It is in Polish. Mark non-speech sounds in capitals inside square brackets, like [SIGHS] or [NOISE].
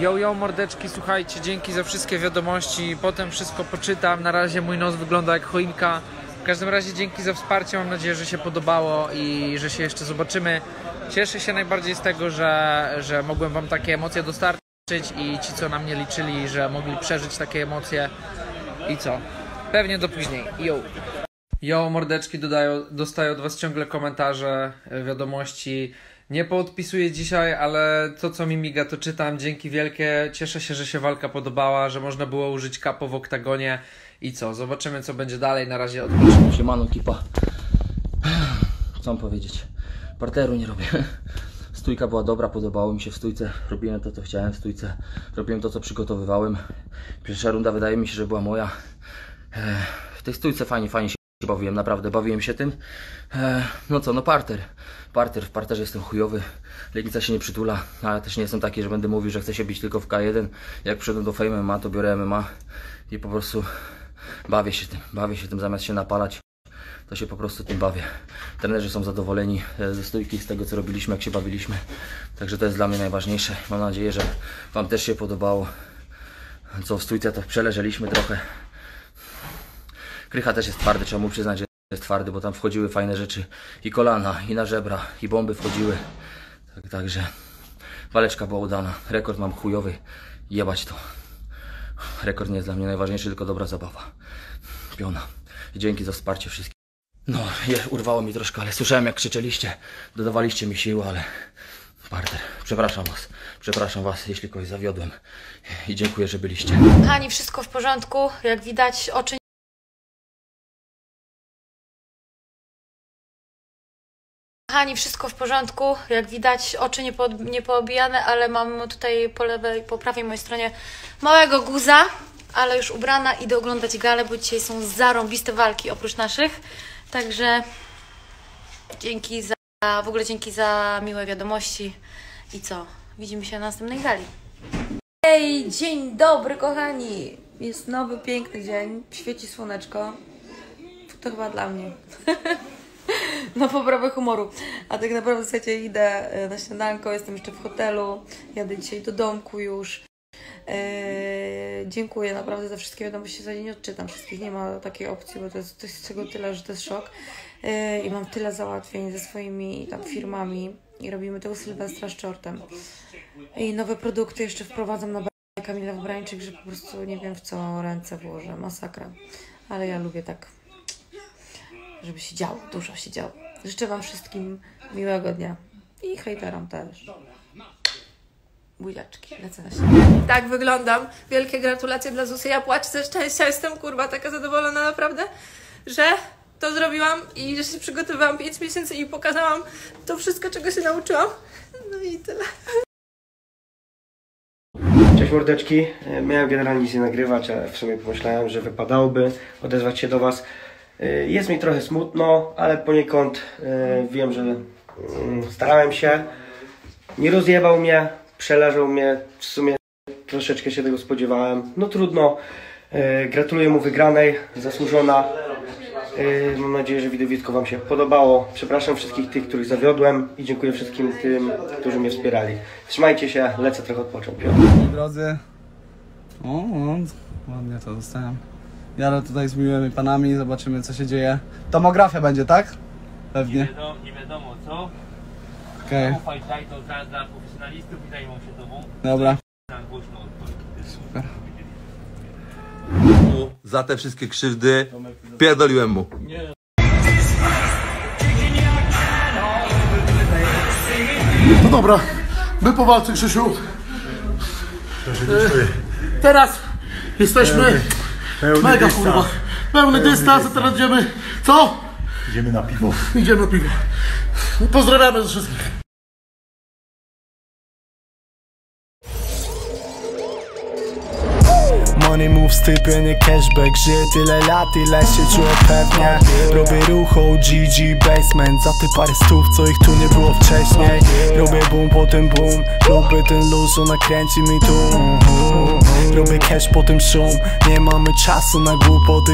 Yo, yo, mordeczki, słuchajcie, dzięki za wszystkie wiadomości. Potem wszystko poczytam. Na razie mój nos wygląda jak choinka. W każdym razie dzięki za wsparcie. Mam nadzieję, że się podobało i że się jeszcze zobaczymy. Cieszę się najbardziej z tego, że, że mogłem Wam takie emocje dostarczyć i ci, co na mnie liczyli, że mogli przeżyć takie emocje. I co? Pewnie do później. Yo. Yo, mordeczki dodają, dostaję od Was ciągle komentarze, e, wiadomości. Nie poodpisuję dzisiaj, ale to co mi miga to czytam. Dzięki wielkie. Cieszę się, że się walka podobała, że można było użyć kapo w oktagonie. I co? Zobaczymy co będzie dalej. Na razie odpocznę. Siemano kipa. [SIGHS] Co mam powiedzieć? Parteru nie robię. [LAUGHS] Stójka była dobra, podobało mi się w stójce. Robiłem to, co chciałem w stójce. Robiłem to, co przygotowywałem. Pierwsza runda wydaje mi się, że była moja. W tej stójce fajnie, fajnie się bawiłem, naprawdę bawiłem się tym. E, No co, no parter. Parter, w parterze jestem chujowy. Legnica się nie przytula, ale też nie jestem taki, że będę mówił, że chcę się bić tylko w K1. Jak przyszedłem do Fame MMA, to biorę MMA i po prostu bawię się tym. Bawię się tym zamiast się napalać to się po prostu tym bawię. Trenerzy są zadowoleni e, ze stójki, z tego co robiliśmy, jak się bawiliśmy. Także to jest dla mnie najważniejsze. Mam nadzieję, że Wam też się podobało. Co w stójce to przeleżeliśmy trochę. Krycha też jest twardy, trzeba mu przyznać, że jest twardy, bo tam wchodziły fajne rzeczy. I kolana, i na żebra, i bomby wchodziły. Tak, także waleczka była udana. Rekord mam chujowy. Jebać to. Rekord nie jest dla mnie najważniejszy, tylko dobra zabawa. Piona. Dzięki za wsparcie wszystkim. No, je, urwało mi troszkę, ale słyszałem jak krzyczeliście. Dodawaliście mi siły, ale... Parter, przepraszam was. Przepraszam was, jeśli kogoś zawiodłem. I dziękuję, że byliście. Kochani, wszystko w porządku. Jak widać, oczy Kochani, wszystko w porządku. Jak widać, oczy nie, po, nie poobijane, ale mam tutaj po lewej, po prawej mojej stronie małego guza, ale już ubrana. Idę oglądać galę, bo dzisiaj są zarąbiste walki oprócz naszych. Także dzięki za, w ogóle dzięki za miłe wiadomości. I co? Widzimy się na następnej gali. Hej, dzień dobry kochani! Jest nowy, piękny dzień, świeci słoneczko. To chyba dla mnie. [LAUGHS] Na poprawę humoru. A tak naprawdę, słuchajcie, idę e, na śniadanko, jestem jeszcze w hotelu, jadę dzisiaj do domku już. Eee, dziękuję naprawdę za wszystkie wiadomości, za nie odczytam wszystkich, nie ma takiej opcji, bo to jest, to jest czego tyle, że to jest szok. Eee, I mam tyle załatwień ze swoimi tam firmami i robimy tego Sylwestra z czortem. I nowe produkty jeszcze wprowadzam na Kamila Wybrańczyk, że po prostu nie wiem w co ręce włożę, masakra. Ale ja lubię tak, żeby się działo, dużo się działo. Życzę Wam wszystkim miłego dnia i hejterom też. Buziaczki, lecę na siebie. tak wyglądam. Wielkie gratulacje dla Zusy. Ja płaczę ze szczęścia. Jestem kurwa taka zadowolona naprawdę, że to zrobiłam i że się przygotowałam 5 miesięcy i pokazałam to wszystko, czego się nauczyłam. No i tyle. Cześć mordeczki. E, Miałem generalnie nic nie nagrywać, ale w sumie pomyślałem, że wypadałoby odezwać się do Was. E, Jest mi trochę smutno, ale poniekąd e, wiem, że mm, starałem się. Nie rozjebał mnie, przeleżał mnie. W sumie troszeczkę się tego spodziewałem. No trudno. E, Gratuluję mu wygranej, zasłużona. Mam nadzieję, że widowisko Wam się podobało. Przepraszam wszystkich tych, których zawiodłem i dziękuję wszystkim tym, którzy mnie wspierali. Trzymajcie się, lecę trochę odpocząć. Drodzy. O, ładnie to dostałem. Jadę tutaj z miłymi panami, zobaczymy co się dzieje. Tomografia będzie, tak? Pewnie. wiadomo, nie wiadomo co. Okej, Ufaj daj to dla, dla profesjonalistów i zajmą się tobą. dobra. Super. za te wszystkie krzywdy. Pierdoliłem mu. No dobra, my po walce Krzysiu. E, Teraz jesteśmy mega kurwa. Pełny dystans, a teraz idziemy. Co? Idziemy na piwo. Idziemy na piwo. Pozdrawiamy ze wszystkich. Money moves typie, nie cashback. Żyję tyle lat, ile się czuję pewnie. Robię ruch OGG basement. Za te parę stów, co ich tu nie było wcześniej. Robię boom, potem boom. Lubię ten luz, ona kręci mi tu Robię cash, potem szum. Nie mamy czasu na głupoty